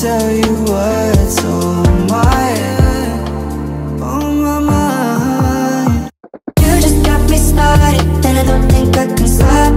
tell you what's on my head, on my mind. You just got me started, and I don't think I can stop